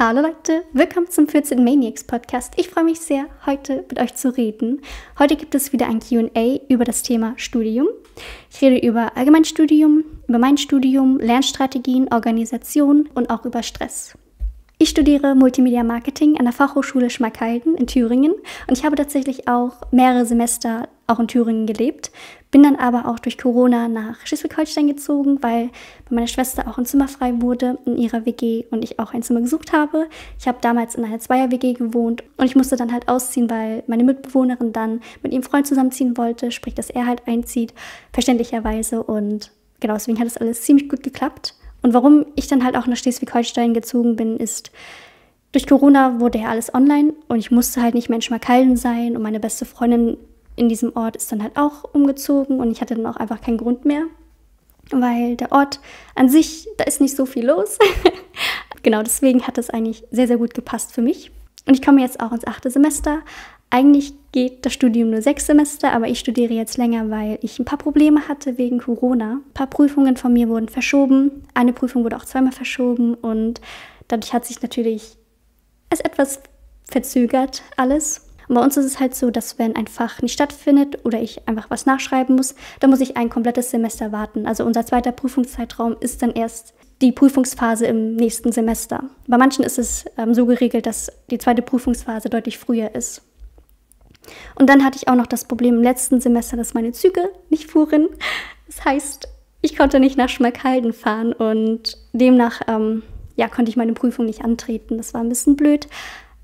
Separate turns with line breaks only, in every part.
Hallo Leute, willkommen zum 14 Maniacs Podcast. Ich freue mich sehr, heute mit euch zu reden. Heute gibt es wieder ein QA über das Thema Studium. Ich rede über Allgemeinstudium, über mein Studium, Lernstrategien, Organisation und auch über Stress. Ich studiere Multimedia Marketing an der Fachhochschule Schmalkalden in Thüringen und ich habe tatsächlich auch mehrere Semester auch in Thüringen gelebt, bin dann aber auch durch Corona nach Schleswig-Holstein gezogen, weil bei meiner Schwester auch ein Zimmer frei wurde in ihrer WG und ich auch ein Zimmer gesucht habe. Ich habe damals in einer Zweier-WG gewohnt und ich musste dann halt ausziehen, weil meine Mitbewohnerin dann mit ihrem Freund zusammenziehen wollte, sprich, dass er halt einzieht, verständlicherweise und genau deswegen hat das alles ziemlich gut geklappt. Und warum ich dann halt auch nach Schleswig-Holstein gezogen bin, ist, durch Corona wurde ja alles online und ich musste halt nicht mehr in Schmalkalden sein und meine beste Freundin in diesem Ort ist dann halt auch umgezogen und ich hatte dann auch einfach keinen Grund mehr, weil der Ort an sich, da ist nicht so viel los. genau, deswegen hat das eigentlich sehr, sehr gut gepasst für mich. Und ich komme jetzt auch ins achte Semester. Eigentlich geht das Studium nur sechs Semester, aber ich studiere jetzt länger, weil ich ein paar Probleme hatte wegen Corona. Ein paar Prüfungen von mir wurden verschoben. Eine Prüfung wurde auch zweimal verschoben und dadurch hat sich natürlich es etwas verzögert alles. Und bei uns ist es halt so, dass wenn ein Fach nicht stattfindet oder ich einfach was nachschreiben muss, dann muss ich ein komplettes Semester warten. Also unser zweiter Prüfungszeitraum ist dann erst die Prüfungsphase im nächsten Semester. Bei manchen ist es ähm, so geregelt, dass die zweite Prüfungsphase deutlich früher ist. Und dann hatte ich auch noch das Problem im letzten Semester, dass meine Züge nicht fuhren. Das heißt, ich konnte nicht nach Schmalkalden fahren und demnach ähm, ja, konnte ich meine Prüfung nicht antreten. Das war ein bisschen blöd,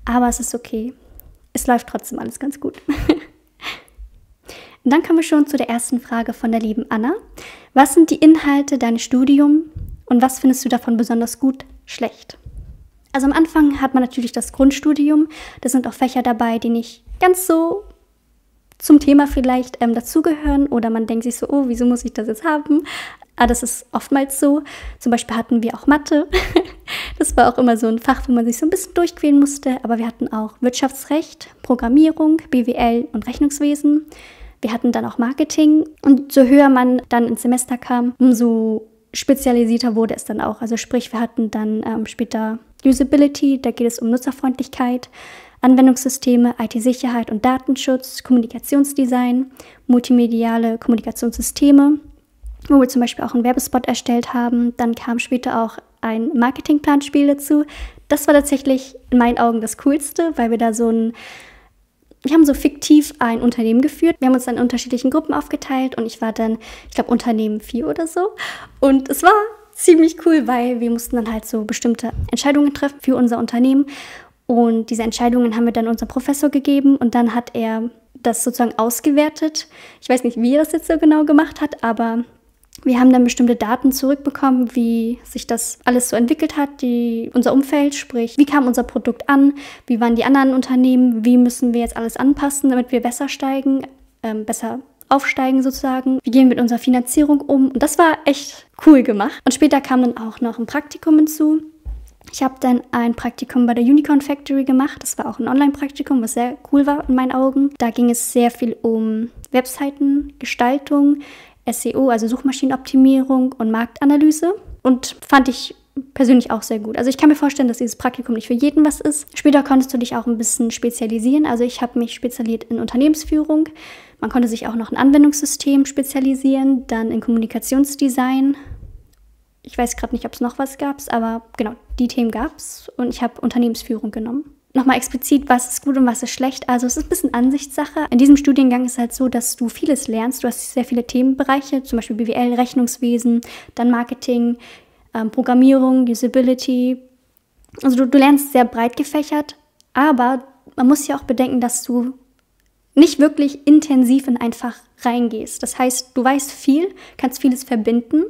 aber es ist okay. Es läuft trotzdem alles ganz gut. Dann kommen wir schon zu der ersten Frage von der lieben Anna. Was sind die Inhalte deines Studiums und was findest du davon besonders gut, schlecht? Also am Anfang hat man natürlich das Grundstudium. Da sind auch Fächer dabei, die nicht ganz so zum Thema vielleicht ähm, dazugehören oder man denkt sich so, oh, wieso muss ich das jetzt haben? Aber das ist oftmals so. Zum Beispiel hatten wir auch Mathe. Das war auch immer so ein Fach, wo man sich so ein bisschen durchquälen musste. Aber wir hatten auch Wirtschaftsrecht, Programmierung, BWL und Rechnungswesen. Wir hatten dann auch Marketing. Und so höher man dann ins Semester kam, umso spezialisierter wurde es dann auch. Also sprich, wir hatten dann ähm, später Usability, da geht es um Nutzerfreundlichkeit. Anwendungssysteme, IT-Sicherheit und Datenschutz, Kommunikationsdesign, multimediale Kommunikationssysteme, wo wir zum Beispiel auch einen Werbespot erstellt haben. Dann kam später auch ein Marketingplanspiel dazu. Das war tatsächlich in meinen Augen das Coolste, weil wir da so ein wir haben so fiktiv ein Unternehmen geführt. Wir haben uns dann in unterschiedlichen Gruppen aufgeteilt und ich war dann, ich glaube, Unternehmen 4 oder so. Und es war ziemlich cool, weil wir mussten dann halt so bestimmte Entscheidungen treffen für unser Unternehmen. Und diese Entscheidungen haben wir dann unserem Professor gegeben und dann hat er das sozusagen ausgewertet. Ich weiß nicht, wie er das jetzt so genau gemacht hat, aber wir haben dann bestimmte Daten zurückbekommen, wie sich das alles so entwickelt hat, die, unser Umfeld, sprich, wie kam unser Produkt an, wie waren die anderen Unternehmen, wie müssen wir jetzt alles anpassen, damit wir besser steigen, ähm, besser aufsteigen sozusagen. Wie gehen wir mit unserer Finanzierung um? Und das war echt cool gemacht. Und später kam dann auch noch ein Praktikum hinzu. Ich habe dann ein Praktikum bei der Unicorn Factory gemacht. Das war auch ein Online-Praktikum, was sehr cool war in meinen Augen. Da ging es sehr viel um Webseitengestaltung, SEO, also Suchmaschinenoptimierung und Marktanalyse. Und fand ich persönlich auch sehr gut. Also ich kann mir vorstellen, dass dieses Praktikum nicht für jeden was ist. Später konntest du dich auch ein bisschen spezialisieren. Also ich habe mich spezialisiert in Unternehmensführung. Man konnte sich auch noch in Anwendungssystem spezialisieren, dann in Kommunikationsdesign ich weiß gerade nicht, ob es noch was gab, aber genau, die Themen gab es und ich habe Unternehmensführung genommen. Nochmal explizit, was ist gut und was ist schlecht. Also es ist ein bisschen Ansichtssache. In diesem Studiengang ist es halt so, dass du vieles lernst. Du hast sehr viele Themenbereiche, zum Beispiel BWL, Rechnungswesen, dann Marketing, ähm, Programmierung, Usability. Also du, du lernst sehr breit gefächert, aber man muss ja auch bedenken, dass du nicht wirklich intensiv in ein Fach reingehst. Das heißt, du weißt viel, kannst vieles verbinden,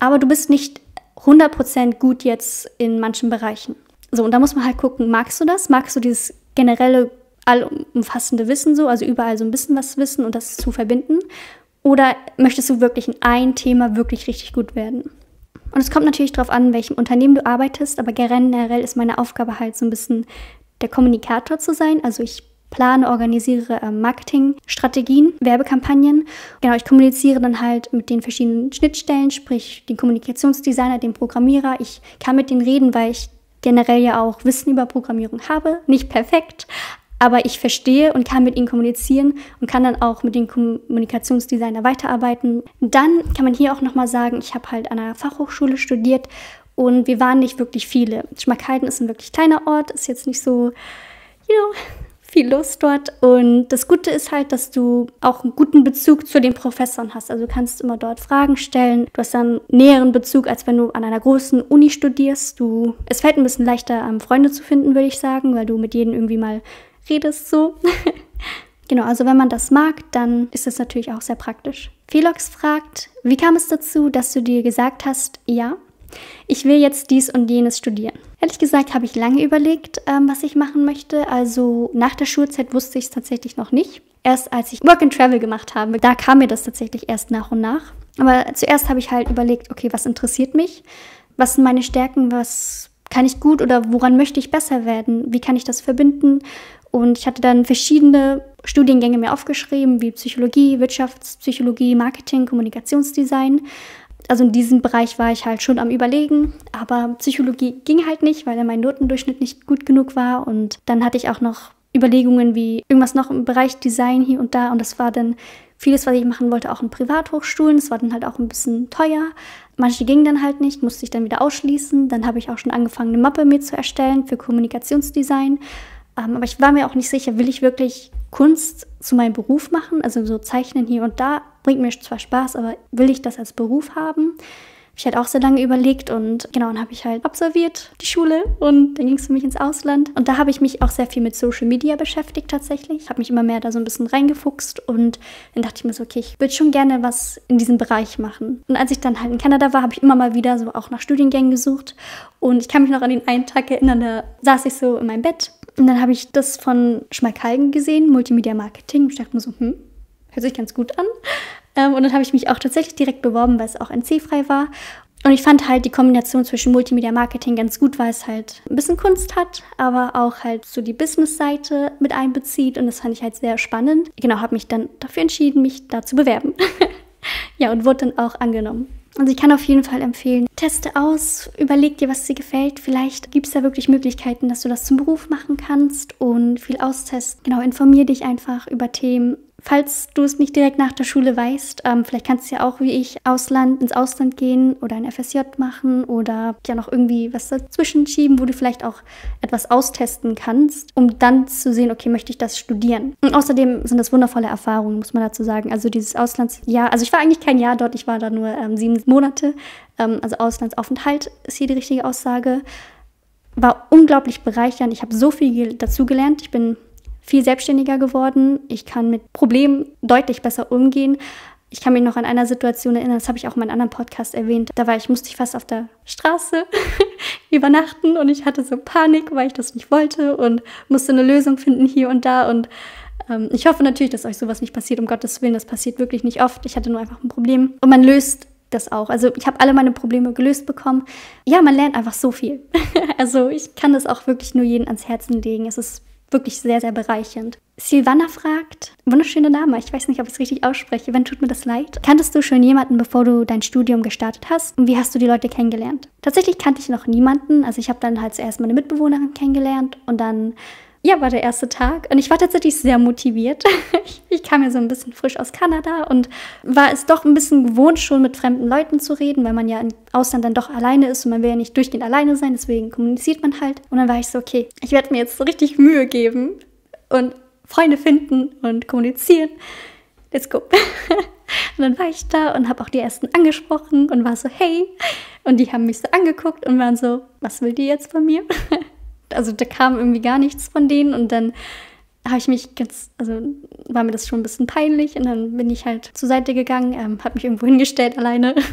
aber du bist nicht 100% gut jetzt in manchen Bereichen. So, und da muss man halt gucken, magst du das? Magst du dieses generelle, allumfassende Wissen so, also überall so ein bisschen was wissen und das zu verbinden? Oder möchtest du wirklich in ein Thema wirklich richtig gut werden? Und es kommt natürlich darauf an, in welchem Unternehmen du arbeitest, aber generell ist meine Aufgabe halt so ein bisschen der Kommunikator zu sein. Also ich plane, organisiere äh, Marketingstrategien, Werbekampagnen. Genau, ich kommuniziere dann halt mit den verschiedenen Schnittstellen, sprich den Kommunikationsdesigner, den Programmierer. Ich kann mit denen reden, weil ich generell ja auch Wissen über Programmierung habe. Nicht perfekt, aber ich verstehe und kann mit ihnen kommunizieren und kann dann auch mit den Kommunikationsdesigner weiterarbeiten. Dann kann man hier auch nochmal sagen, ich habe halt an einer Fachhochschule studiert und wir waren nicht wirklich viele. Schmackhalden ist ein wirklich kleiner Ort, ist jetzt nicht so, you know, viel los dort. Und das Gute ist halt, dass du auch einen guten Bezug zu den Professoren hast. Also du kannst immer dort Fragen stellen. Du hast dann näheren Bezug, als wenn du an einer großen Uni studierst. Du, es fällt ein bisschen leichter, um, Freunde zu finden, würde ich sagen, weil du mit jedem irgendwie mal redest so. genau, also wenn man das mag, dann ist das natürlich auch sehr praktisch. Felox fragt, wie kam es dazu, dass du dir gesagt hast, ja, ich will jetzt dies und jenes studieren. Ehrlich gesagt habe ich lange überlegt, ähm, was ich machen möchte. Also nach der Schulzeit wusste ich es tatsächlich noch nicht. Erst als ich Work and Travel gemacht habe, da kam mir das tatsächlich erst nach und nach. Aber zuerst habe ich halt überlegt, okay, was interessiert mich? Was sind meine Stärken? Was kann ich gut oder woran möchte ich besser werden? Wie kann ich das verbinden? Und ich hatte dann verschiedene Studiengänge mir aufgeschrieben, wie Psychologie, Wirtschaftspsychologie, Marketing, Kommunikationsdesign also in diesem Bereich war ich halt schon am Überlegen, aber Psychologie ging halt nicht, weil mein Notendurchschnitt nicht gut genug war. Und dann hatte ich auch noch Überlegungen wie irgendwas noch im Bereich Design hier und da. Und das war dann vieles, was ich machen wollte, auch in Privathochschulen. Das war dann halt auch ein bisschen teuer. Manche gingen dann halt nicht, musste ich dann wieder ausschließen. Dann habe ich auch schon angefangen, eine Mappe mir zu erstellen für Kommunikationsdesign. Ähm, aber ich war mir auch nicht sicher, will ich wirklich Kunst zu meinem Beruf machen? Also so Zeichnen hier und da bringt mir zwar Spaß, aber will ich das als Beruf haben? Ich hatte auch sehr lange überlegt und genau, dann habe ich halt absolviert die Schule und dann ging es für mich ins Ausland. Und da habe ich mich auch sehr viel mit Social Media beschäftigt tatsächlich. Ich habe mich immer mehr da so ein bisschen reingefuchst und dann dachte ich mir so, okay, ich würde schon gerne was in diesem Bereich machen. Und als ich dann halt in Kanada war, habe ich immer mal wieder so auch nach Studiengängen gesucht. Und ich kann mich noch an den einen Tag erinnern, da saß ich so in meinem Bett und dann habe ich das von Schmalkalgen gesehen, Multimedia Marketing. Ich dachte mir so, hm, hört sich ganz gut an. Ähm, und dann habe ich mich auch tatsächlich direkt beworben, weil es auch NC-frei war. Und ich fand halt die Kombination zwischen Multimedia Marketing ganz gut, weil es halt ein bisschen Kunst hat, aber auch halt so die Business-Seite mit einbezieht. Und das fand ich halt sehr spannend. Genau, habe mich dann dafür entschieden, mich da zu bewerben. ja, und wurde dann auch angenommen. Also ich kann auf jeden Fall empfehlen, teste aus, überleg dir, was dir gefällt. Vielleicht gibt es da wirklich Möglichkeiten, dass du das zum Beruf machen kannst und viel austesten. Genau, informier dich einfach über Themen, Falls du es nicht direkt nach der Schule weißt, ähm, vielleicht kannst du ja auch wie ich Ausland, ins Ausland gehen oder ein FSJ machen oder ja noch irgendwie was dazwischen schieben, wo du vielleicht auch etwas austesten kannst, um dann zu sehen, okay, möchte ich das studieren. Und außerdem sind das wundervolle Erfahrungen, muss man dazu sagen. Also dieses Auslandsjahr, also ich war eigentlich kein Jahr dort, ich war da nur ähm, sieben Monate. Ähm, also Auslandsaufenthalt ist hier die richtige Aussage. War unglaublich bereichernd. Ich habe so viel dazugelernt. Ich bin viel selbstständiger geworden. Ich kann mit Problemen deutlich besser umgehen. Ich kann mich noch an einer Situation erinnern, das habe ich auch in meinem anderen Podcast erwähnt. Da war ich, musste ich fast auf der Straße übernachten und ich hatte so Panik, weil ich das nicht wollte und musste eine Lösung finden hier und da. Und ähm, ich hoffe natürlich, dass euch sowas nicht passiert. Um Gottes Willen, das passiert wirklich nicht oft. Ich hatte nur einfach ein Problem. Und man löst das auch. Also ich habe alle meine Probleme gelöst bekommen. Ja, man lernt einfach so viel. also ich kann das auch wirklich nur jedem ans Herzen legen. Es ist wirklich sehr, sehr bereichernd. Silvana fragt, wunderschöner Name, ich weiß nicht, ob ich es richtig ausspreche, wenn tut mir das leid. Kanntest du schon jemanden, bevor du dein Studium gestartet hast? Und wie hast du die Leute kennengelernt? Tatsächlich kannte ich noch niemanden. Also ich habe dann halt zuerst meine Mitbewohnerin kennengelernt und dann ja, war der erste Tag und ich war tatsächlich sehr motiviert. ich, ich, kam ja so ein bisschen frisch aus Kanada und war es doch ein bisschen gewohnt, schon mit fremden Leuten zu reden, weil man ja im Ausland dann doch alleine ist und man will ja nicht durchgehend alleine sein, deswegen kommuniziert man halt. Und dann war ich so, okay, ich werde mir jetzt so richtig Mühe geben und Freunde finden und kommunizieren. Let's go. und dann war ich da und habe auch die ersten angesprochen und war so, hey. Und die haben mich so angeguckt und waren so, was will die jetzt von mir? also da kam irgendwie gar nichts von denen und dann habe ich mich ganz, also war mir das schon ein bisschen peinlich und dann bin ich halt zur Seite gegangen, ähm, habe mich irgendwo hingestellt alleine.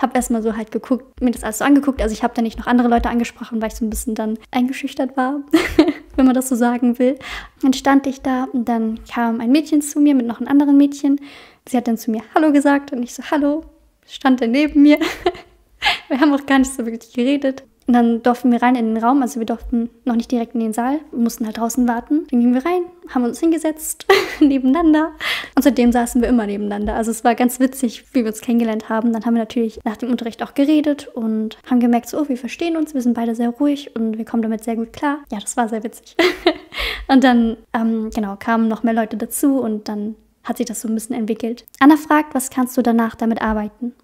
habe erstmal so halt geguckt, mir das alles so angeguckt. Also ich habe da nicht noch andere Leute angesprochen, weil ich so ein bisschen dann eingeschüchtert war, wenn man das so sagen will. Dann stand ich da und dann kam ein Mädchen zu mir mit noch einem anderen Mädchen. Sie hat dann zu mir Hallo gesagt und ich so Hallo, stand dann neben mir. Wir haben auch gar nicht so wirklich geredet. Und dann durften wir rein in den Raum, also wir durften noch nicht direkt in den Saal, wir mussten halt draußen warten. Dann gingen wir rein, haben uns hingesetzt, nebeneinander. Und seitdem saßen wir immer nebeneinander. Also es war ganz witzig, wie wir uns kennengelernt haben. Dann haben wir natürlich nach dem Unterricht auch geredet und haben gemerkt, so, oh, wir verstehen uns, wir sind beide sehr ruhig und wir kommen damit sehr gut klar. Ja, das war sehr witzig. und dann, ähm, genau, kamen noch mehr Leute dazu und dann hat sich das so ein bisschen entwickelt. Anna fragt, was kannst du danach damit arbeiten?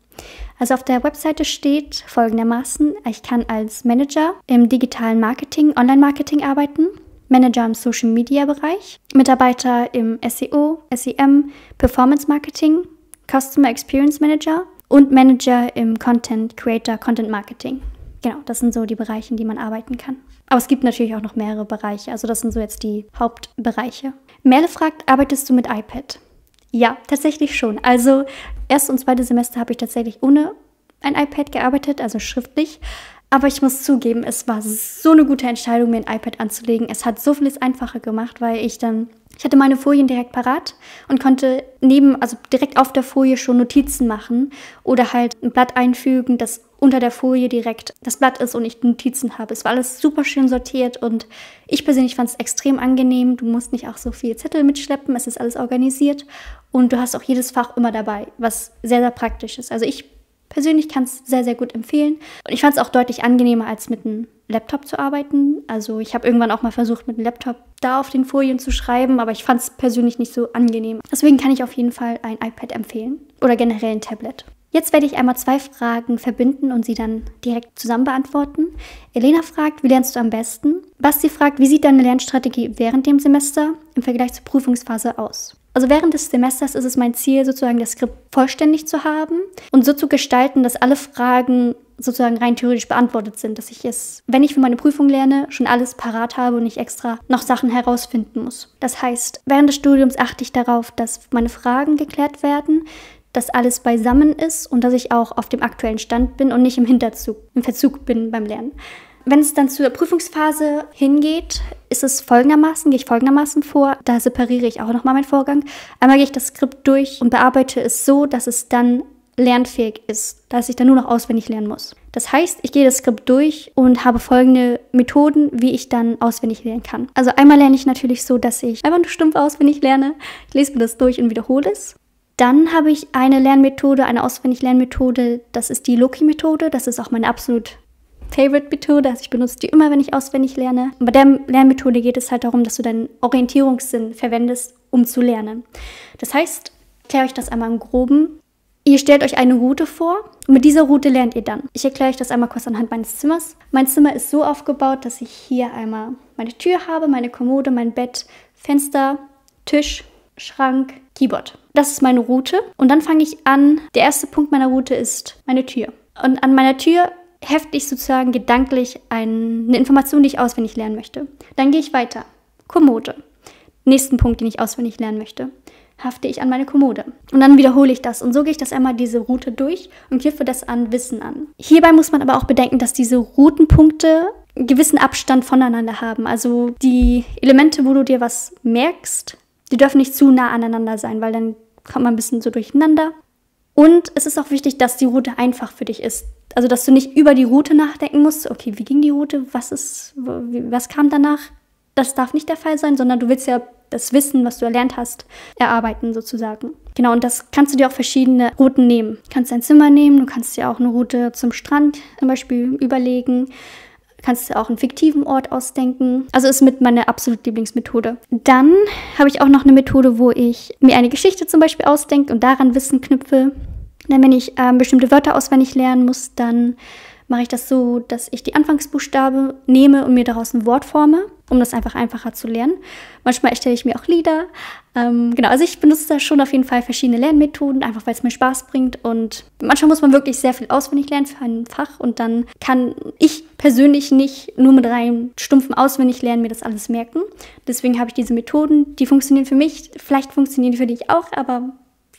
Also auf der Webseite steht folgendermaßen, ich kann als Manager im digitalen Marketing, Online-Marketing arbeiten, Manager im Social-Media-Bereich, Mitarbeiter im SEO, SEM, Performance Marketing, Customer Experience Manager und Manager im Content Creator, Content Marketing. Genau, das sind so die Bereiche, in die man arbeiten kann. Aber es gibt natürlich auch noch mehrere Bereiche. Also das sind so jetzt die Hauptbereiche. Merle fragt, arbeitest du mit iPad? Ja, tatsächlich schon. Also erst und zweite Semester habe ich tatsächlich ohne ein iPad gearbeitet, also schriftlich. Aber ich muss zugeben, es war so eine gute Entscheidung, mir ein iPad anzulegen. Es hat so vieles einfacher gemacht, weil ich dann, ich hatte meine Folien direkt parat und konnte neben, also direkt auf der Folie schon Notizen machen oder halt ein Blatt einfügen, das unter der Folie direkt das Blatt ist und ich Notizen habe. Es war alles super schön sortiert und ich persönlich fand es extrem angenehm. Du musst nicht auch so viel Zettel mitschleppen, es ist alles organisiert und du hast auch jedes Fach immer dabei, was sehr, sehr praktisch ist. Also ich persönlich kann es sehr, sehr gut empfehlen und ich fand es auch deutlich angenehmer, als mit einem Laptop zu arbeiten. Also ich habe irgendwann auch mal versucht, mit einem Laptop da auf den Folien zu schreiben, aber ich fand es persönlich nicht so angenehm. Deswegen kann ich auf jeden Fall ein iPad empfehlen oder generell ein Tablet. Jetzt werde ich einmal zwei Fragen verbinden und sie dann direkt zusammen beantworten. Elena fragt, wie lernst du am besten? Basti fragt, wie sieht deine Lernstrategie während dem Semester im Vergleich zur Prüfungsphase aus? Also während des Semesters ist es mein Ziel, sozusagen das Skript vollständig zu haben und so zu gestalten, dass alle Fragen sozusagen rein theoretisch beantwortet sind, dass ich es, wenn ich für meine Prüfung lerne, schon alles parat habe und nicht extra noch Sachen herausfinden muss. Das heißt, während des Studiums achte ich darauf, dass meine Fragen geklärt werden, dass alles beisammen ist und dass ich auch auf dem aktuellen Stand bin und nicht im Hinterzug, im Verzug bin beim Lernen. Wenn es dann zur Prüfungsphase hingeht, ist es folgendermaßen, gehe ich folgendermaßen vor. Da separiere ich auch nochmal meinen Vorgang. Einmal gehe ich das Skript durch und bearbeite es so, dass es dann lernfähig ist, dass ich dann nur noch auswendig lernen muss. Das heißt, ich gehe das Skript durch und habe folgende Methoden, wie ich dann auswendig lernen kann. Also einmal lerne ich natürlich so, dass ich einfach nur stumpf auswendig lerne. Ich lese mir das durch und wiederhole es. Dann habe ich eine Lernmethode, eine Auswendig-Lernmethode, das ist die Loki-Methode. Das ist auch meine absolut Favorite-Methode. Also ich benutze die immer, wenn ich auswendig lerne. Bei der Lernmethode geht es halt darum, dass du deinen Orientierungssinn verwendest, um zu lernen. Das heißt, erkläre ich das einmal im Groben. Ihr stellt euch eine Route vor und mit dieser Route lernt ihr dann. Ich erkläre euch das einmal kurz anhand meines Zimmers. Mein Zimmer ist so aufgebaut, dass ich hier einmal meine Tür habe, meine Kommode, mein Bett, Fenster, Tisch, Schrank, Keyboard. Das ist meine Route. Und dann fange ich an. Der erste Punkt meiner Route ist meine Tür. Und an meiner Tür hefte ich sozusagen gedanklich eine Information, die ich auswendig lernen möchte. Dann gehe ich weiter. Kommode. Nächsten Punkt, den ich auswendig lernen möchte, hafte ich an meine Kommode. Und dann wiederhole ich das. Und so gehe ich das einmal diese Route durch und knüpfe das an Wissen an. Hierbei muss man aber auch bedenken, dass diese Routenpunkte einen gewissen Abstand voneinander haben. Also die Elemente, wo du dir was merkst, die dürfen nicht zu nah aneinander sein, weil dann kommt man ein bisschen so durcheinander. Und es ist auch wichtig, dass die Route einfach für dich ist. Also, dass du nicht über die Route nachdenken musst. Okay, wie ging die Route? Was ist, was kam danach? Das darf nicht der Fall sein, sondern du willst ja das Wissen, was du erlernt hast, erarbeiten sozusagen. Genau, und das kannst du dir auch verschiedene Routen nehmen. Du kannst dein Zimmer nehmen, du kannst dir auch eine Route zum Strand zum Beispiel überlegen kannst du auch einen fiktiven Ort ausdenken. Also ist mit meine absolute Lieblingsmethode. Dann habe ich auch noch eine Methode, wo ich mir eine Geschichte zum Beispiel ausdenke und daran Wissen knüpfe. Dann, wenn ich ähm, bestimmte Wörter auswendig lernen muss, dann mache ich das so, dass ich die Anfangsbuchstabe nehme und mir daraus ein Wort forme, um das einfach einfacher zu lernen. Manchmal erstelle ich mir auch Lieder. Ähm, genau, also ich benutze da schon auf jeden Fall verschiedene Lernmethoden, einfach weil es mir Spaß bringt. Und manchmal muss man wirklich sehr viel auswendig lernen für ein Fach und dann kann ich persönlich nicht nur mit rein stumpfen auswendig lernen mir das alles merken. Deswegen habe ich diese Methoden, die funktionieren für mich. Vielleicht funktionieren die für dich auch, aber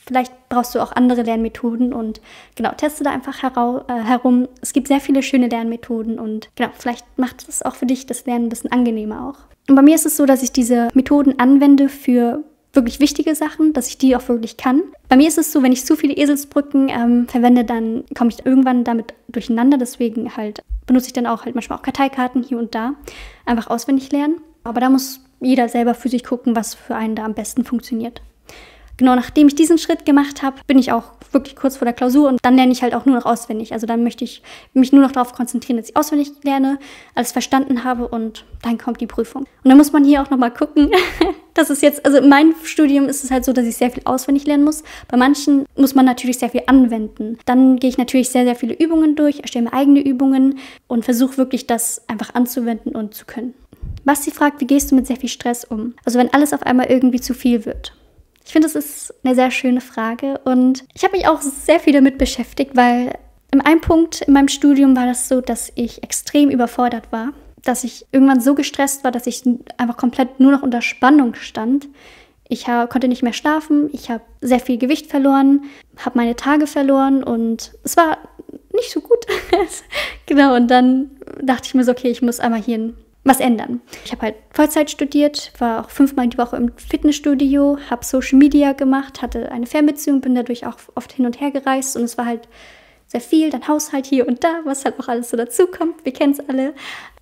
Vielleicht brauchst du auch andere Lernmethoden und genau, teste da einfach äh, herum. Es gibt sehr viele schöne Lernmethoden und genau, vielleicht macht es auch für dich das Lernen ein bisschen angenehmer auch. Und bei mir ist es so, dass ich diese Methoden anwende für wirklich wichtige Sachen, dass ich die auch wirklich kann. Bei mir ist es so, wenn ich zu viele Eselsbrücken ähm, verwende, dann komme ich irgendwann damit durcheinander. Deswegen halt benutze ich dann auch halt manchmal auch Karteikarten hier und da. Einfach auswendig lernen. Aber da muss jeder selber für sich gucken, was für einen da am besten funktioniert. Genau, nachdem ich diesen Schritt gemacht habe, bin ich auch wirklich kurz vor der Klausur und dann lerne ich halt auch nur noch auswendig. Also dann möchte ich mich nur noch darauf konzentrieren, dass ich auswendig lerne, alles verstanden habe und dann kommt die Prüfung. Und dann muss man hier auch nochmal gucken. das ist jetzt, also in meinem Studium ist es halt so, dass ich sehr viel auswendig lernen muss. Bei manchen muss man natürlich sehr viel anwenden. Dann gehe ich natürlich sehr, sehr viele Übungen durch, erstelle mir eigene Übungen und versuche wirklich das einfach anzuwenden und zu können. Basti fragt, wie gehst du mit sehr viel Stress um? Also wenn alles auf einmal irgendwie zu viel wird. Ich finde, das ist eine sehr schöne Frage und ich habe mich auch sehr viel damit beschäftigt, weil in einem Punkt in meinem Studium war das so, dass ich extrem überfordert war, dass ich irgendwann so gestresst war, dass ich einfach komplett nur noch unter Spannung stand. Ich konnte nicht mehr schlafen, ich habe sehr viel Gewicht verloren, habe meine Tage verloren und es war nicht so gut. genau, und dann dachte ich mir so, okay, ich muss einmal hier ein was ändern. Ich habe halt Vollzeit studiert, war auch fünfmal die Woche im Fitnessstudio, habe Social Media gemacht, hatte eine Fernbeziehung, bin dadurch auch oft hin und her gereist und es war halt sehr viel, dann Haushalt hier und da, was halt auch alles so dazukommt. Wir kennen es alle.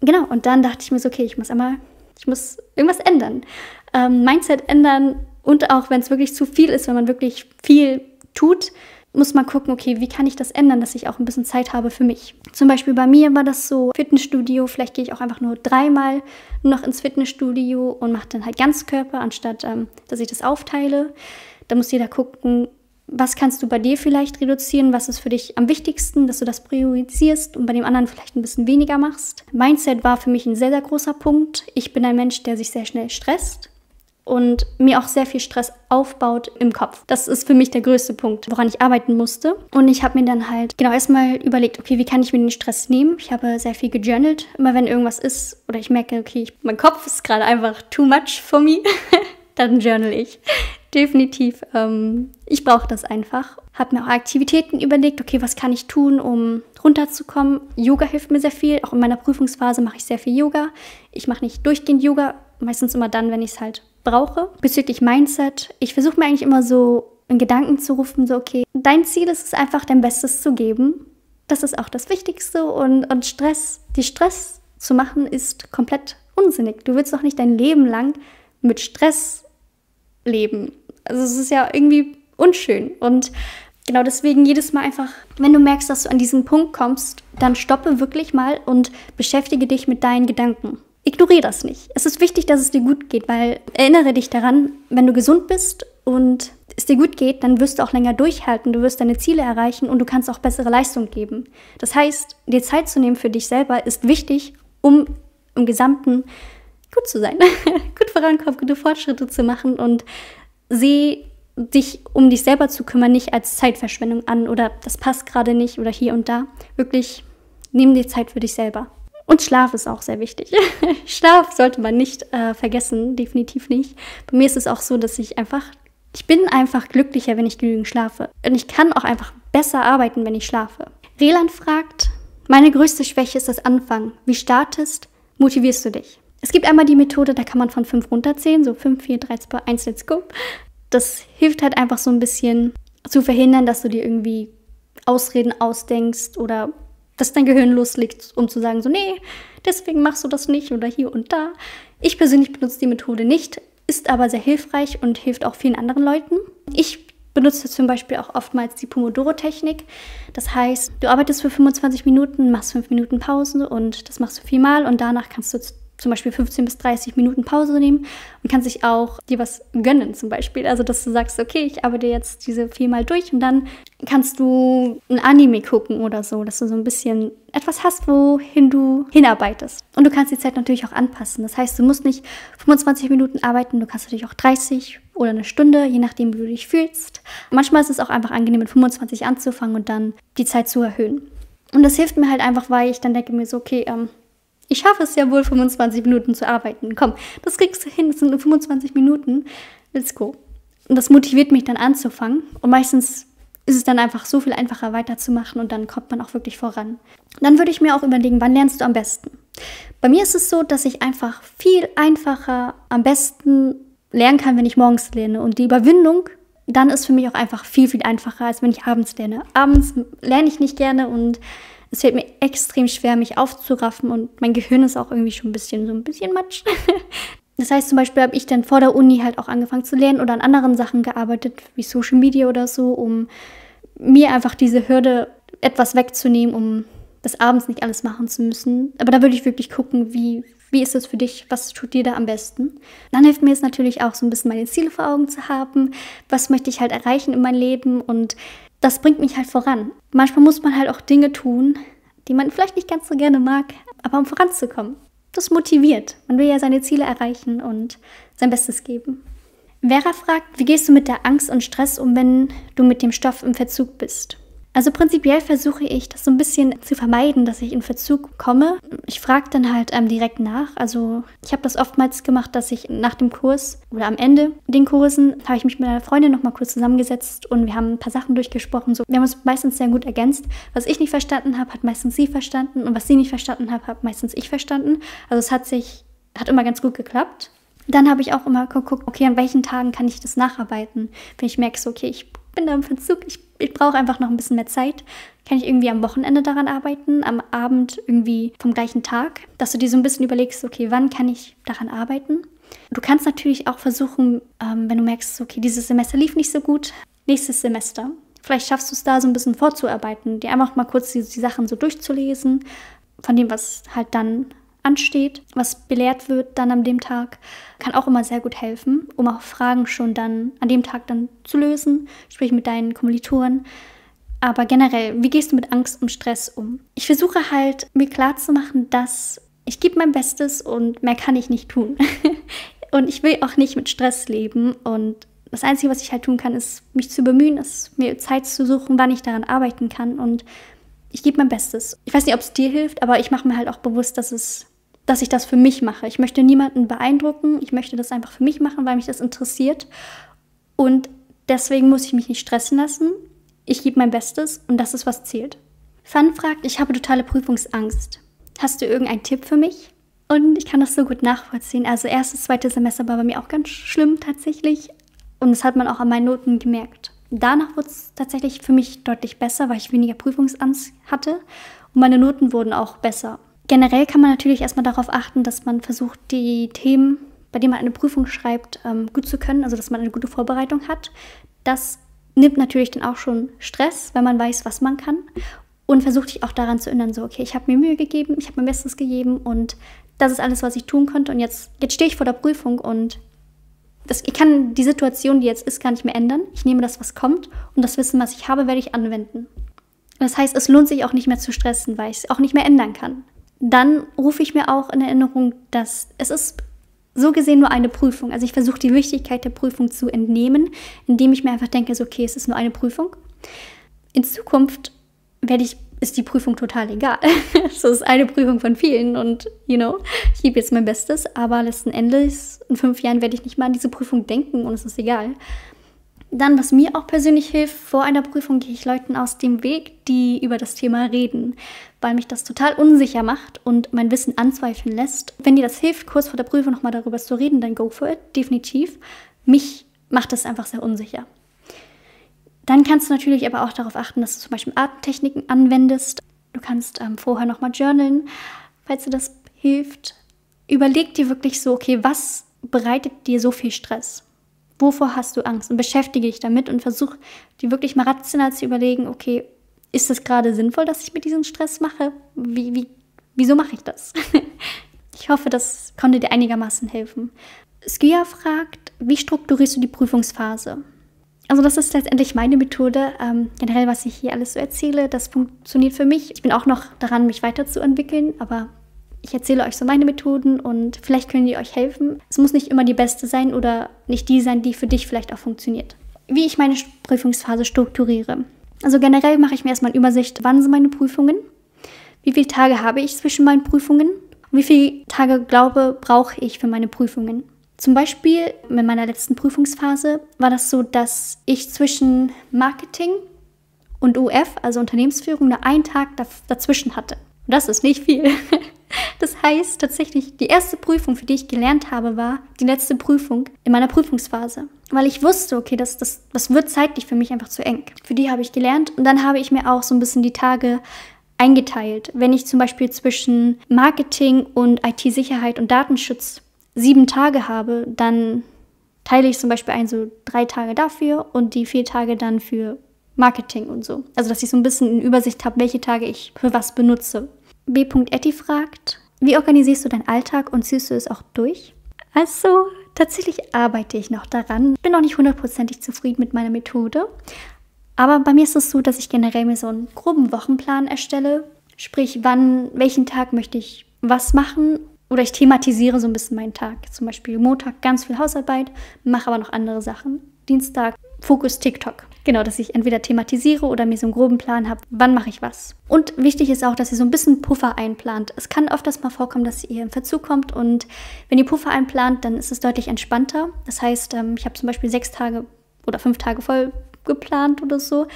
Genau, und dann dachte ich mir so, okay, ich muss einmal, ich muss irgendwas ändern. Ähm, Mindset ändern und auch wenn es wirklich zu viel ist, wenn man wirklich viel tut, muss man gucken, okay, wie kann ich das ändern, dass ich auch ein bisschen Zeit habe für mich. Zum Beispiel bei mir war das so, Fitnessstudio, vielleicht gehe ich auch einfach nur dreimal noch ins Fitnessstudio und mache dann halt Ganzkörper, anstatt ähm, dass ich das aufteile. Da muss jeder gucken, was kannst du bei dir vielleicht reduzieren, was ist für dich am wichtigsten, dass du das priorisierst und bei dem anderen vielleicht ein bisschen weniger machst. Mindset war für mich ein sehr, sehr großer Punkt. Ich bin ein Mensch, der sich sehr schnell stresst und mir auch sehr viel Stress aufbaut im Kopf. Das ist für mich der größte Punkt, woran ich arbeiten musste. Und ich habe mir dann halt genau erstmal überlegt, okay, wie kann ich mir den Stress nehmen? Ich habe sehr viel gejournalt. Immer wenn irgendwas ist oder ich merke, okay, ich, mein Kopf ist gerade einfach too much for me, dann journal ich. Definitiv. Ähm, ich brauche das einfach. Habe mir auch Aktivitäten überlegt, okay, was kann ich tun, um runterzukommen. Yoga hilft mir sehr viel. Auch in meiner Prüfungsphase mache ich sehr viel Yoga. Ich mache nicht durchgehend Yoga, meistens immer dann, wenn ich es halt brauche. Bezüglich Mindset, ich versuche mir eigentlich immer so in Gedanken zu rufen, so okay, dein Ziel ist es einfach, dein Bestes zu geben. Das ist auch das Wichtigste und, und Stress, die Stress zu machen, ist komplett unsinnig. Du willst doch nicht dein Leben lang mit Stress leben. Also es ist ja irgendwie unschön und Genau deswegen jedes Mal einfach, wenn du merkst, dass du an diesen Punkt kommst, dann stoppe wirklich mal und beschäftige dich mit deinen Gedanken. Ignoriere das nicht. Es ist wichtig, dass es dir gut geht, weil erinnere dich daran, wenn du gesund bist und es dir gut geht, dann wirst du auch länger durchhalten, du wirst deine Ziele erreichen und du kannst auch bessere Leistung geben. Das heißt, dir Zeit zu nehmen für dich selber ist wichtig, um im Gesamten gut zu sein, gut vorankommen, gute Fortschritte zu machen und seh dich um dich selber zu kümmern nicht als Zeitverschwendung an oder das passt gerade nicht oder hier und da. Wirklich, nimm dir Zeit für dich selber. Und Schlaf ist auch sehr wichtig. Schlaf sollte man nicht äh, vergessen, definitiv nicht. Bei mir ist es auch so, dass ich einfach, ich bin einfach glücklicher, wenn ich genügend schlafe. Und ich kann auch einfach besser arbeiten, wenn ich schlafe. Reland fragt, meine größte Schwäche ist das Anfangen. Wie startest, motivierst du dich? Es gibt einmal die Methode, da kann man von 5 runterzählen, so 5, 4, 3, 2, 1, let's go. Das hilft halt einfach so ein bisschen zu verhindern, dass du dir irgendwie Ausreden ausdenkst oder dass dein Gehirn loslegt, um zu sagen, so, nee, deswegen machst du das nicht oder hier und da. Ich persönlich benutze die Methode nicht, ist aber sehr hilfreich und hilft auch vielen anderen Leuten. Ich benutze zum Beispiel auch oftmals die Pomodoro-Technik. Das heißt, du arbeitest für 25 Minuten, machst 5 Minuten Pause und das machst du viermal und danach kannst du zum Beispiel 15 bis 30 Minuten Pause nehmen und kannst sich auch dir was gönnen zum Beispiel. Also dass du sagst, okay, ich arbeite jetzt diese viermal durch und dann kannst du ein Anime gucken oder so, dass du so ein bisschen etwas hast, wohin du hinarbeitest. Und du kannst die Zeit natürlich auch anpassen. Das heißt, du musst nicht 25 Minuten arbeiten, du kannst natürlich auch 30 oder eine Stunde, je nachdem, wie du dich fühlst. Manchmal ist es auch einfach angenehm, mit 25 anzufangen und dann die Zeit zu erhöhen. Und das hilft mir halt einfach, weil ich dann denke mir so, okay, ähm, ich schaffe es ja wohl, 25 Minuten zu arbeiten. Komm, das kriegst du hin, das sind nur 25 Minuten. Let's go. Und das motiviert mich dann anzufangen. Und meistens ist es dann einfach so viel einfacher weiterzumachen und dann kommt man auch wirklich voran. Dann würde ich mir auch überlegen, wann lernst du am besten? Bei mir ist es so, dass ich einfach viel einfacher am besten lernen kann, wenn ich morgens lerne. Und die Überwindung dann ist für mich auch einfach viel, viel einfacher, als wenn ich abends lerne. Abends lerne ich nicht gerne und es fällt mir extrem schwer, mich aufzuraffen und mein Gehirn ist auch irgendwie schon ein bisschen so ein bisschen matsch. Das heißt, zum Beispiel habe ich dann vor der Uni halt auch angefangen zu lernen oder an anderen Sachen gearbeitet, wie Social Media oder so, um mir einfach diese Hürde etwas wegzunehmen, um das abends nicht alles machen zu müssen. Aber da würde ich wirklich gucken, wie, wie ist es für dich? Was tut dir da am besten? Dann hilft mir es natürlich auch so ein bisschen meine Ziele vor Augen zu haben. Was möchte ich halt erreichen in meinem Leben? Und das bringt mich halt voran. Manchmal muss man halt auch Dinge tun, die man vielleicht nicht ganz so gerne mag, aber um voranzukommen. Das motiviert. Man will ja seine Ziele erreichen und sein Bestes geben. Vera fragt, wie gehst du mit der Angst und Stress um, wenn du mit dem Stoff im Verzug bist? Also prinzipiell versuche ich das so ein bisschen zu vermeiden, dass ich in Verzug komme. Ich frage dann halt ähm, direkt nach. Also ich habe das oftmals gemacht, dass ich nach dem Kurs oder am Ende den Kursen habe ich mich mit einer Freundin noch mal kurz zusammengesetzt und wir haben ein paar Sachen durchgesprochen. So, wir haben uns meistens sehr gut ergänzt. Was ich nicht verstanden habe, hat meistens sie verstanden und was sie nicht verstanden hat, hat meistens ich verstanden. Also es hat sich hat immer ganz gut geklappt. Dann habe ich auch immer geguckt, okay, an welchen Tagen kann ich das nacharbeiten? Wenn ich merke, so, okay, ich bin da im Verzug, ich, ich brauche einfach noch ein bisschen mehr Zeit. Kann ich irgendwie am Wochenende daran arbeiten, am Abend irgendwie vom gleichen Tag, dass du dir so ein bisschen überlegst, okay, wann kann ich daran arbeiten? Du kannst natürlich auch versuchen, ähm, wenn du merkst, okay, dieses Semester lief nicht so gut, nächstes Semester. Vielleicht schaffst du es da so ein bisschen vorzuarbeiten, dir einfach mal kurz die, die Sachen so durchzulesen, von dem, was halt dann ansteht, was belehrt wird dann an dem Tag, kann auch immer sehr gut helfen, um auch Fragen schon dann an dem Tag dann zu lösen, sprich mit deinen Kommilitonen. Aber generell, wie gehst du mit Angst und Stress um? Ich versuche halt, mir klarzumachen, dass ich gebe mein Bestes und mehr kann ich nicht tun. und ich will auch nicht mit Stress leben. Und das Einzige, was ich halt tun kann, ist, mich zu bemühen, ist, mir Zeit zu suchen, wann ich daran arbeiten kann. Und ich gebe mein Bestes. Ich weiß nicht, ob es dir hilft, aber ich mache mir halt auch bewusst, dass es dass ich das für mich mache. Ich möchte niemanden beeindrucken. Ich möchte das einfach für mich machen, weil mich das interessiert. Und deswegen muss ich mich nicht stressen lassen. Ich gebe mein Bestes und das ist, was zählt. Fun fragt, ich habe totale Prüfungsangst. Hast du irgendeinen Tipp für mich? Und ich kann das so gut nachvollziehen. Also erstes, zweites Semester war bei mir auch ganz schlimm tatsächlich. Und das hat man auch an meinen Noten gemerkt. Danach wurde es tatsächlich für mich deutlich besser, weil ich weniger Prüfungsangst hatte. Und meine Noten wurden auch besser. Generell kann man natürlich erstmal darauf achten, dass man versucht, die Themen, bei denen man eine Prüfung schreibt, ähm, gut zu können, also dass man eine gute Vorbereitung hat. Das nimmt natürlich dann auch schon Stress, wenn man weiß, was man kann. Und versucht sich auch daran zu erinnern, so, okay, ich habe mir Mühe gegeben, ich habe mein Bestes gegeben und das ist alles, was ich tun konnte. Und jetzt, jetzt stehe ich vor der Prüfung und das, ich kann die Situation, die jetzt ist, gar nicht mehr ändern. Ich nehme das, was kommt und das Wissen, was ich habe, werde ich anwenden. Das heißt, es lohnt sich auch nicht mehr zu stressen, weil ich es auch nicht mehr ändern kann dann rufe ich mir auch in Erinnerung, dass es ist so gesehen nur eine Prüfung. Also ich versuche die Wichtigkeit der Prüfung zu entnehmen, indem ich mir einfach denke, so, okay, es ist nur eine Prüfung. In Zukunft werde ich, ist die Prüfung total egal. es ist eine Prüfung von vielen und, you know, ich gebe jetzt mein Bestes, aber letzten Endes, in fünf Jahren werde ich nicht mal an diese Prüfung denken und es ist egal. Dann, was mir auch persönlich hilft, vor einer Prüfung gehe ich Leuten aus dem Weg, die über das Thema reden, weil mich das total unsicher macht und mein Wissen anzweifeln lässt. Wenn dir das hilft, kurz vor der Prüfung nochmal darüber zu reden, dann go for it, definitiv. Mich macht das einfach sehr unsicher. Dann kannst du natürlich aber auch darauf achten, dass du zum Beispiel Atemtechniken anwendest. Du kannst ähm, vorher nochmal journalen, falls dir das hilft. Überleg dir wirklich so, okay, was bereitet dir so viel Stress? Wovor hast du Angst? Und beschäftige dich damit und versuch dir wirklich mal rational zu überlegen, okay, ist es gerade sinnvoll, dass ich mir diesen Stress mache? Wie, wie, wieso mache ich das? ich hoffe, das konnte dir einigermaßen helfen. Skia fragt, wie strukturierst du die Prüfungsphase? Also das ist letztendlich meine Methode. Ähm, generell, was ich hier alles so erzähle, das funktioniert für mich. Ich bin auch noch daran, mich weiterzuentwickeln, aber ich erzähle euch so meine Methoden und vielleicht können die euch helfen. Es muss nicht immer die beste sein oder nicht die sein, die für dich vielleicht auch funktioniert. Wie ich meine Prüfungsphase strukturiere. Also generell mache ich mir erstmal eine Übersicht, wann sind meine Prüfungen, wie viele Tage habe ich zwischen meinen Prüfungen und wie viele Tage glaube brauche ich für meine Prüfungen. Zum Beispiel in meiner letzten Prüfungsphase war das so, dass ich zwischen Marketing und UF, also Unternehmensführung, nur einen Tag dazwischen hatte. Das ist nicht viel. Das heißt tatsächlich, die erste Prüfung, für die ich gelernt habe, war die letzte Prüfung in meiner Prüfungsphase. Weil ich wusste, okay, das, das, das wird zeitlich für mich einfach zu eng. Für die habe ich gelernt und dann habe ich mir auch so ein bisschen die Tage eingeteilt. Wenn ich zum Beispiel zwischen Marketing und IT-Sicherheit und Datenschutz sieben Tage habe, dann teile ich zum Beispiel ein, so drei Tage dafür und die vier Tage dann für Marketing und so. Also, dass ich so ein bisschen in Übersicht habe, welche Tage ich für was benutze. B. Etty fragt, wie organisierst du deinen Alltag und ziehst du es auch durch? Also, tatsächlich arbeite ich noch daran. Bin noch nicht hundertprozentig zufrieden mit meiner Methode. Aber bei mir ist es so, dass ich generell mir so einen groben Wochenplan erstelle. Sprich, wann, welchen Tag möchte ich was machen oder ich thematisiere so ein bisschen meinen Tag. Zum Beispiel Montag ganz viel Hausarbeit, mache aber noch andere Sachen. Dienstag Fokus TikTok. Genau, dass ich entweder thematisiere oder mir so einen groben Plan habe, wann mache ich was. Und wichtig ist auch, dass ihr so ein bisschen Puffer einplant. Es kann öfters mal vorkommen, dass ihr im Verzug kommt und wenn ihr Puffer einplant, dann ist es deutlich entspannter. Das heißt, ähm, ich habe zum Beispiel sechs Tage oder fünf Tage voll geplant oder so.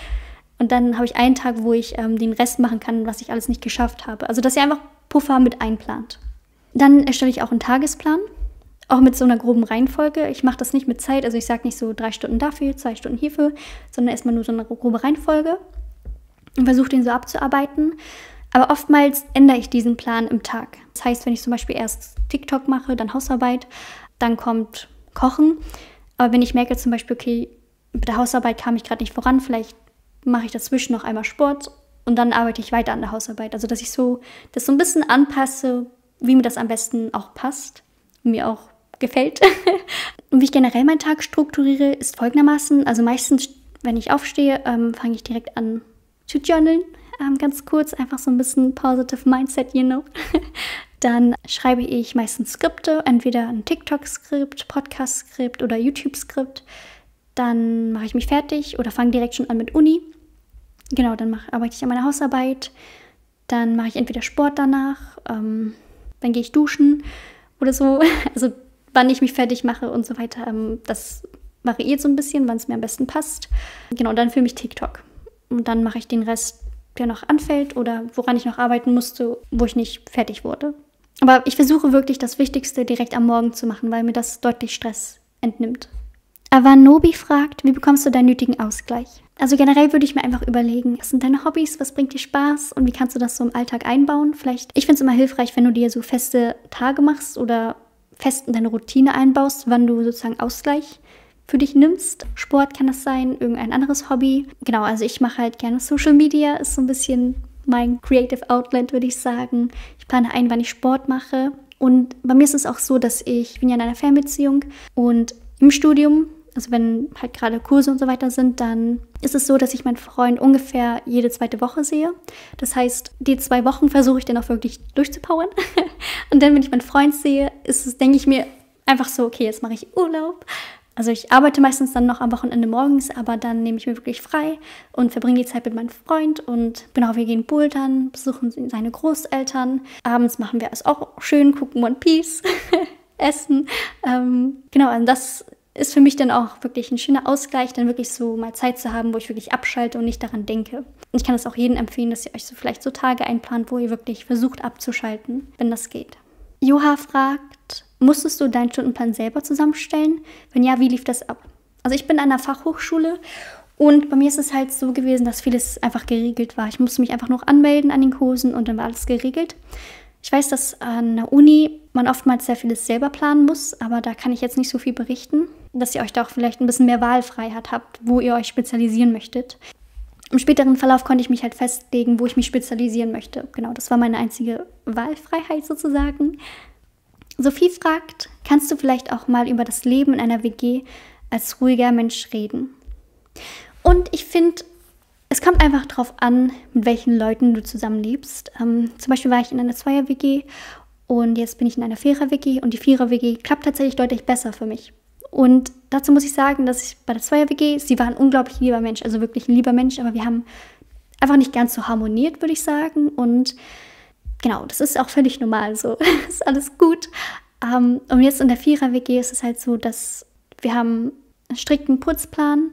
Und dann habe ich einen Tag, wo ich ähm, den Rest machen kann, was ich alles nicht geschafft habe. Also, dass ihr einfach Puffer mit einplant. Dann erstelle ich auch einen Tagesplan, auch mit so einer groben Reihenfolge. Ich mache das nicht mit Zeit, also ich sage nicht so drei Stunden dafür, zwei Stunden hierfür, sondern erstmal nur so eine grobe Reihenfolge und versuche den so abzuarbeiten. Aber oftmals ändere ich diesen Plan im Tag. Das heißt, wenn ich zum Beispiel erst TikTok mache, dann Hausarbeit, dann kommt Kochen. Aber wenn ich merke zum Beispiel, okay, mit der Hausarbeit kam ich gerade nicht voran, vielleicht mache ich dazwischen noch einmal Sport und dann arbeite ich weiter an der Hausarbeit. Also dass ich so das so ein bisschen anpasse, wie mir das am besten auch passt, mir auch gefällt. und wie ich generell meinen Tag strukturiere, ist folgendermaßen. Also meistens, wenn ich aufstehe, ähm, fange ich direkt an zu journalen. Ähm, ganz kurz, einfach so ein bisschen positive Mindset, you know. Dann schreibe ich meistens Skripte, entweder ein TikTok-Skript, Podcast-Skript oder YouTube-Skript. Dann mache ich mich fertig oder fange direkt schon an mit Uni. Genau, dann mach, arbeite ich an meiner Hausarbeit. Dann mache ich entweder Sport danach, ähm, dann gehe ich duschen oder so. Also wann ich mich fertig mache und so weiter. Ähm, das variiert so ein bisschen, wann es mir am besten passt. Genau, dann filme ich TikTok. Und dann mache ich den Rest, der noch anfällt oder woran ich noch arbeiten musste, wo ich nicht fertig wurde. Aber ich versuche wirklich das Wichtigste direkt am Morgen zu machen, weil mir das deutlich Stress entnimmt. Avanobi fragt, wie bekommst du deinen nötigen Ausgleich? Also generell würde ich mir einfach überlegen, was sind deine Hobbys, was bringt dir Spaß und wie kannst du das so im Alltag einbauen? Vielleicht, ich finde es immer hilfreich, wenn du dir so feste Tage machst oder fest in deine Routine einbaust, wann du sozusagen Ausgleich für dich nimmst. Sport kann das sein, irgendein anderes Hobby. Genau, also ich mache halt gerne Social Media, ist so ein bisschen mein Creative Outlet, würde ich sagen. Ich plane ein, wann ich Sport mache. Und bei mir ist es auch so, dass ich, bin ja in einer Fernbeziehung und im Studium also wenn halt gerade Kurse und so weiter sind, dann ist es so, dass ich meinen Freund ungefähr jede zweite Woche sehe. Das heißt, die zwei Wochen versuche ich dann auch wirklich durchzupowern. und dann, wenn ich meinen Freund sehe, ist es, denke ich mir einfach so, okay, jetzt mache ich Urlaub. Also ich arbeite meistens dann noch am Wochenende morgens, aber dann nehme ich mir wirklich frei und verbringe die Zeit mit meinem Freund und genau, wir gehen bouldern, besuchen seine Großeltern. Abends machen wir es auch schön, gucken One Piece, essen. Ähm, genau, und das ist für mich dann auch wirklich ein schöner Ausgleich, dann wirklich so mal Zeit zu haben, wo ich wirklich abschalte und nicht daran denke. Und ich kann es auch jedem empfehlen, dass ihr euch so vielleicht so Tage einplant, wo ihr wirklich versucht abzuschalten, wenn das geht. Joha fragt, musstest du deinen Stundenplan selber zusammenstellen? Wenn ja, wie lief das ab? Also ich bin an einer Fachhochschule und bei mir ist es halt so gewesen, dass vieles einfach geregelt war. Ich musste mich einfach noch anmelden an den Kursen und dann war alles geregelt. Ich weiß, dass an der Uni man oftmals sehr vieles selber planen muss, aber da kann ich jetzt nicht so viel berichten, dass ihr euch da auch vielleicht ein bisschen mehr Wahlfreiheit habt, wo ihr euch spezialisieren möchtet. Im späteren Verlauf konnte ich mich halt festlegen, wo ich mich spezialisieren möchte. Genau, das war meine einzige Wahlfreiheit sozusagen. Sophie fragt, kannst du vielleicht auch mal über das Leben in einer WG als ruhiger Mensch reden? Und ich finde, es kommt einfach darauf an, mit welchen Leuten du zusammenlebst. Ähm, zum Beispiel war ich in einer Zweier-WG und jetzt bin ich in einer Vierer-WG und die Vierer-WG klappt tatsächlich deutlich besser für mich. Und dazu muss ich sagen, dass ich bei der Zweier-WG, sie war ein unglaublich lieber Mensch, also wirklich ein lieber Mensch, aber wir haben einfach nicht ganz so harmoniert, würde ich sagen. Und genau, das ist auch völlig normal so. ist alles gut. Um, ähm, und jetzt in der Vierer-WG ist es halt so, dass wir haben einen strikten Putzplan.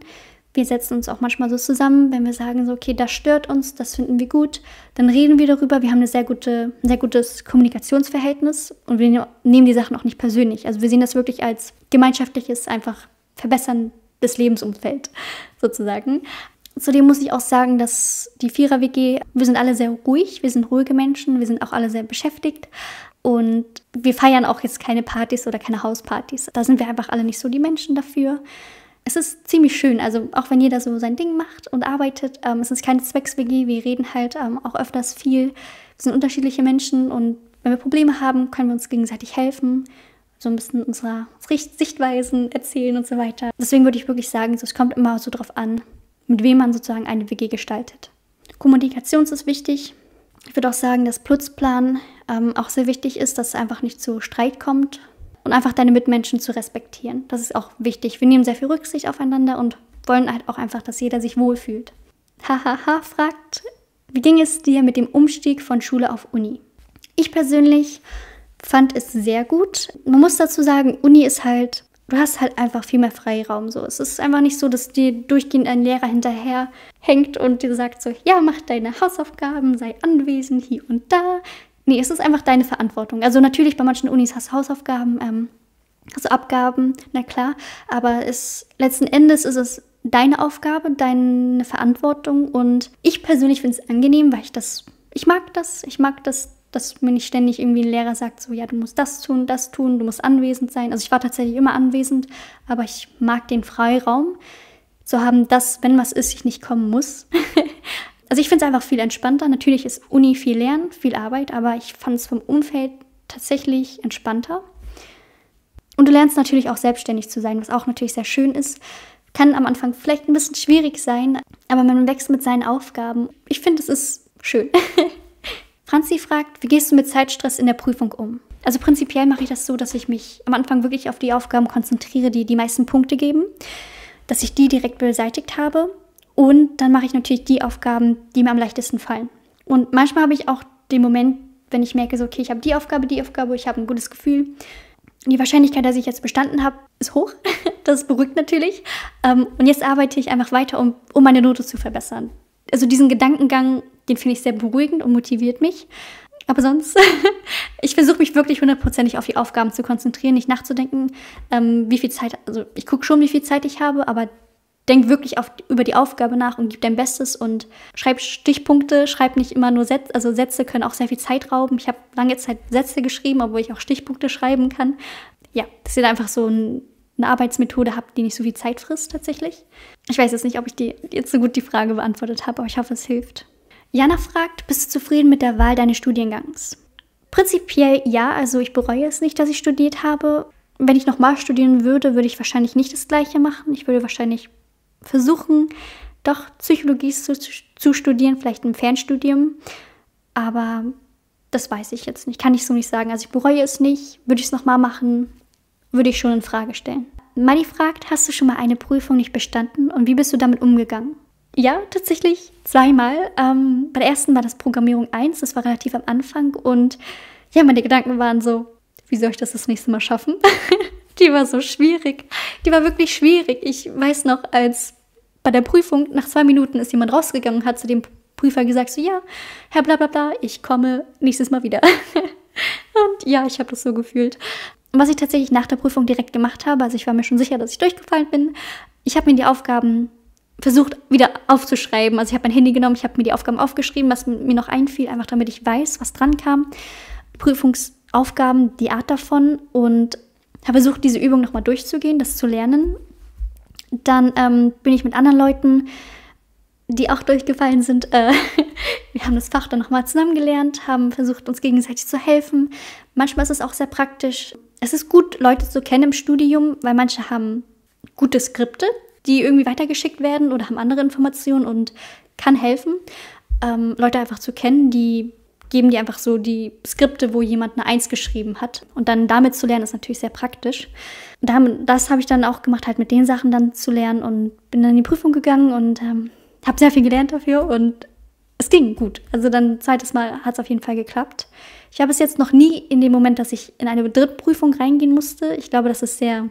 Wir setzen uns auch manchmal so zusammen, wenn wir sagen, so, okay, das stört uns, das finden wir gut, dann reden wir darüber. Wir haben eine sehr gute, ein sehr gutes Kommunikationsverhältnis und wir nehmen die Sachen auch nicht persönlich. Also wir sehen das wirklich als gemeinschaftliches, einfach Verbessern des Lebensumfeld sozusagen. Zudem muss ich auch sagen, dass die Vierer-WG, wir sind alle sehr ruhig, wir sind ruhige Menschen, wir sind auch alle sehr beschäftigt und wir feiern auch jetzt keine Partys oder keine Hauspartys. Da sind wir einfach alle nicht so die Menschen dafür es ist ziemlich schön. Also auch wenn jeder so sein Ding macht und arbeitet, ähm, es ist keine Zwecks-WG. Wir reden halt ähm, auch öfters viel. Wir sind unterschiedliche Menschen und wenn wir Probleme haben, können wir uns gegenseitig helfen. So ein bisschen unserer Sichtweisen erzählen und so weiter. Deswegen würde ich wirklich sagen, so, es kommt immer so drauf an, mit wem man sozusagen eine WG gestaltet. Kommunikation ist wichtig. Ich würde auch sagen, dass Putzplan ähm, auch sehr wichtig ist, dass es einfach nicht zu Streit kommt und einfach deine Mitmenschen zu respektieren. Das ist auch wichtig. Wir nehmen sehr viel Rücksicht aufeinander und wollen halt auch einfach, dass jeder sich wohlfühlt. Hahaha fragt, wie ging es dir mit dem Umstieg von Schule auf Uni? Ich persönlich fand es sehr gut. Man muss dazu sagen, Uni ist halt, du hast halt einfach viel mehr Freiraum. So. Es ist einfach nicht so, dass dir durchgehend ein Lehrer hinterher hängt und dir sagt so, ja, mach deine Hausaufgaben, sei anwesend hier und da, Nee, es ist einfach deine Verantwortung. Also natürlich bei manchen Unis hast du Hausaufgaben, ähm, also Abgaben, na klar, aber es, letzten Endes ist es deine Aufgabe, deine Verantwortung und ich persönlich finde es angenehm, weil ich das, ich mag das, ich mag das, dass mir nicht ständig irgendwie ein Lehrer sagt, so ja, du musst das tun, das tun, du musst anwesend sein. Also ich war tatsächlich immer anwesend, aber ich mag den Freiraum zu haben, dass, wenn was ist, ich nicht kommen muss. Also ich finde es einfach viel entspannter. Natürlich ist Uni viel Lernen, viel Arbeit, aber ich fand es vom Umfeld tatsächlich entspannter. Und du lernst natürlich auch selbstständig zu sein, was auch natürlich sehr schön ist. Kann am Anfang vielleicht ein bisschen schwierig sein, aber man wächst mit seinen Aufgaben. Ich finde, es ist schön. Franzi fragt, wie gehst du mit Zeitstress in der Prüfung um? Also prinzipiell mache ich das so, dass ich mich am Anfang wirklich auf die Aufgaben konzentriere, die die meisten Punkte geben, dass ich die direkt beseitigt habe und dann mache ich natürlich die Aufgaben, die mir am leichtesten fallen. Und manchmal habe ich auch den Moment, wenn ich merke, so, okay, ich habe die Aufgabe, die Aufgabe, ich habe ein gutes Gefühl. Die Wahrscheinlichkeit, dass ich jetzt bestanden habe, ist hoch. das beruhigt natürlich. Ähm, und jetzt arbeite ich einfach weiter, um, um meine Note zu verbessern. Also diesen Gedankengang, den finde ich sehr beruhigend und motiviert mich. Aber sonst, ich versuche mich wirklich hundertprozentig auf die Aufgaben zu konzentrieren, nicht nachzudenken, ähm, wie viel Zeit, also ich gucke schon, wie viel Zeit ich habe, aber denk wirklich auf, über die Aufgabe nach und gib dein Bestes und schreib Stichpunkte, schreib nicht immer nur Sätze, also Sätze können auch sehr viel Zeit rauben. Ich habe lange Zeit Sätze geschrieben, obwohl ich auch Stichpunkte schreiben kann. Ja, dass ihr einfach so ein, eine Arbeitsmethode habt, die nicht so viel Zeit frisst tatsächlich. Ich weiß jetzt nicht, ob ich die, jetzt so gut die Frage beantwortet habe, aber ich hoffe, es hilft. Jana fragt, bist du zufrieden mit der Wahl deines Studiengangs? Prinzipiell ja, also ich bereue es nicht, dass ich studiert habe. Wenn ich nochmal studieren würde, würde ich wahrscheinlich nicht das gleiche machen. Ich würde wahrscheinlich versuchen, doch Psychologie zu, zu studieren, vielleicht im Fernstudium. Aber das weiß ich jetzt nicht, kann ich so nicht sagen. Also ich bereue es nicht. Würde ich es nochmal machen, würde ich schon in Frage stellen. Mali fragt, hast du schon mal eine Prüfung nicht bestanden und wie bist du damit umgegangen? Ja, tatsächlich zweimal. Ähm, bei der ersten war das Programmierung 1, das war relativ am Anfang und ja, meine Gedanken waren so, wie soll ich das das nächste Mal schaffen? Die war so schwierig. Die war wirklich schwierig. Ich weiß noch, als bei der Prüfung nach zwei Minuten ist jemand rausgegangen und hat zu dem Prüfer gesagt, so ja, Herr Blablabla, ich komme nächstes Mal wieder. und ja, ich habe das so gefühlt. was ich tatsächlich nach der Prüfung direkt gemacht habe, also ich war mir schon sicher, dass ich durchgefallen bin, ich habe mir die Aufgaben versucht wieder aufzuschreiben. Also ich habe mein Handy genommen, ich habe mir die Aufgaben aufgeschrieben, was mir noch einfiel, einfach damit ich weiß, was dran kam. Prüfungsaufgaben, die Art davon und habe versucht, diese Übung nochmal durchzugehen, das zu lernen. Dann ähm, bin ich mit anderen Leuten, die auch durchgefallen sind, äh, wir haben das Fach dann nochmal zusammen gelernt, haben versucht, uns gegenseitig zu helfen. Manchmal ist es auch sehr praktisch. Es ist gut, Leute zu kennen im Studium, weil manche haben gute Skripte, die irgendwie weitergeschickt werden oder haben andere Informationen und kann helfen, ähm, Leute einfach zu kennen, die geben die einfach so die Skripte, wo jemand eine Eins geschrieben hat. Und dann damit zu lernen, ist natürlich sehr praktisch. das habe ich dann auch gemacht, halt mit den Sachen dann zu lernen und bin dann in die Prüfung gegangen und ähm, habe sehr viel gelernt dafür und es ging gut. Also dann zweites Mal hat es auf jeden Fall geklappt. Ich habe es jetzt noch nie in dem Moment, dass ich in eine Drittprüfung reingehen musste. Ich glaube, das ist sehr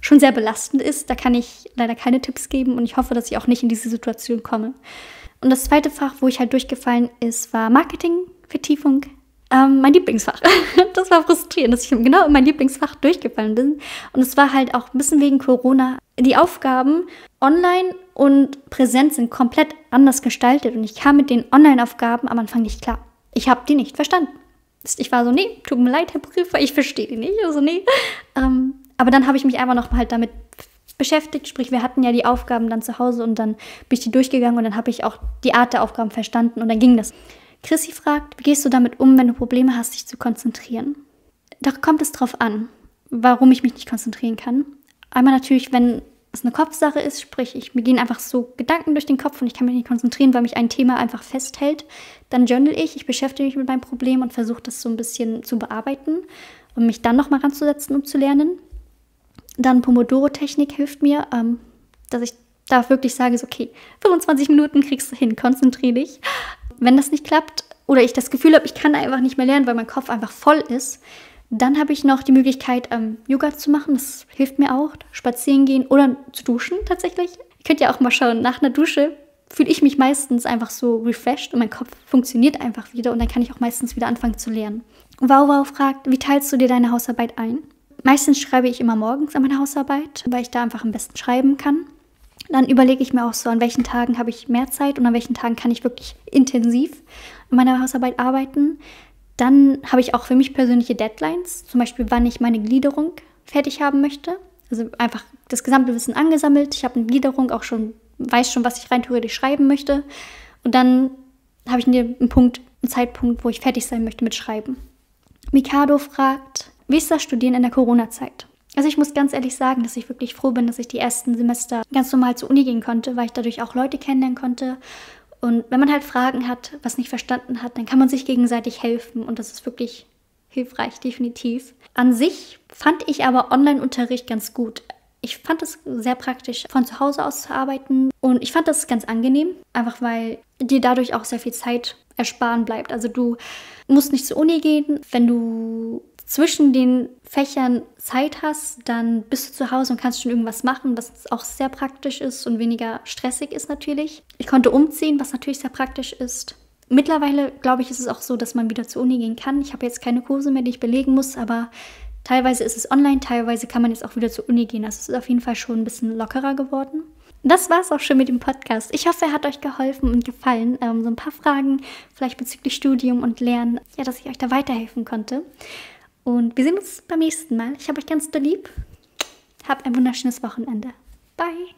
schon sehr belastend ist. Da kann ich leider keine Tipps geben und ich hoffe, dass ich auch nicht in diese Situation komme. Und das zweite Fach, wo ich halt durchgefallen ist, war Marketing, Vertiefung. Ähm, mein Lieblingsfach. das war frustrierend, dass ich genau in mein Lieblingsfach durchgefallen bin. Und es war halt auch ein bisschen wegen Corona. Die Aufgaben online und präsent sind komplett anders gestaltet und ich kam mit den Online-Aufgaben am Anfang nicht klar. Ich habe die nicht verstanden. Ich war so, nee, tut mir leid, Herr Prüfer, ich verstehe die nicht. Also, nee. Ähm, aber dann habe ich mich einfach noch halt damit beschäftigt. Sprich, wir hatten ja die Aufgaben dann zu Hause und dann bin ich die durchgegangen und dann habe ich auch die Art der Aufgaben verstanden und dann ging das. Chrissy fragt, wie gehst du damit um, wenn du Probleme hast, dich zu konzentrieren? Da kommt es drauf an, warum ich mich nicht konzentrieren kann. Einmal natürlich, wenn es eine Kopfsache ist, sprich, ich, mir gehen einfach so Gedanken durch den Kopf und ich kann mich nicht konzentrieren, weil mich ein Thema einfach festhält. Dann journal ich, ich beschäftige mich mit meinem Problem und versuche das so ein bisschen zu bearbeiten und mich dann nochmal ranzusetzen, um zu lernen. Dann Pomodoro-Technik hilft mir, ähm, dass ich da wirklich sage, so, okay, 25 Minuten kriegst du hin, konzentriere dich. Wenn das nicht klappt oder ich das Gefühl habe, ich kann einfach nicht mehr lernen, weil mein Kopf einfach voll ist, dann habe ich noch die Möglichkeit, ähm, Yoga zu machen. Das hilft mir auch. Spazieren gehen oder zu duschen tatsächlich. Ihr könnt ja auch mal schauen, nach einer Dusche fühle ich mich meistens einfach so refreshed und mein Kopf funktioniert einfach wieder und dann kann ich auch meistens wieder anfangen zu lernen. Wow Wow fragt, wie teilst du dir deine Hausarbeit ein? Meistens schreibe ich immer morgens an meine Hausarbeit, weil ich da einfach am besten schreiben kann. Dann überlege ich mir auch so, an welchen Tagen habe ich mehr Zeit und an welchen Tagen kann ich wirklich intensiv an meiner Hausarbeit arbeiten. Dann habe ich auch für mich persönliche Deadlines, zum Beispiel wann ich meine Gliederung fertig haben möchte. Also einfach das gesamte Wissen angesammelt. Ich habe eine Gliederung auch schon, weiß schon, was ich rein theoretisch schreiben möchte. Und dann habe ich einen Punkt, einen Zeitpunkt, wo ich fertig sein möchte mit Schreiben. Mikado fragt, wie ist das Studieren in der Corona-Zeit? Also ich muss ganz ehrlich sagen, dass ich wirklich froh bin, dass ich die ersten Semester ganz normal zur Uni gehen konnte, weil ich dadurch auch Leute kennenlernen konnte. Und wenn man halt Fragen hat, was nicht verstanden hat, dann kann man sich gegenseitig helfen und das ist wirklich hilfreich, definitiv. An sich fand ich aber Online-Unterricht ganz gut. Ich fand es sehr praktisch, von zu Hause aus zu arbeiten und ich fand das ganz angenehm, einfach weil dir dadurch auch sehr viel Zeit ersparen bleibt. Also du musst nicht zur Uni gehen, wenn du zwischen den Fächern Zeit hast, dann bist du zu Hause und kannst schon irgendwas machen, was auch sehr praktisch ist und weniger stressig ist natürlich. Ich konnte umziehen, was natürlich sehr praktisch ist. Mittlerweile, glaube ich, ist es auch so, dass man wieder zur Uni gehen kann. Ich habe jetzt keine Kurse mehr, die ich belegen muss, aber teilweise ist es online, teilweise kann man jetzt auch wieder zur Uni gehen. Also es ist auf jeden Fall schon ein bisschen lockerer geworden. Das war es auch schon mit dem Podcast. Ich hoffe, er hat euch geholfen und gefallen. Ähm, so ein paar Fragen, vielleicht bezüglich Studium und Lernen, ja, dass ich euch da weiterhelfen konnte. Und wir sehen uns beim nächsten Mal. Ich habe euch ganz doll lieb. Habt ein wunderschönes Wochenende. Bye.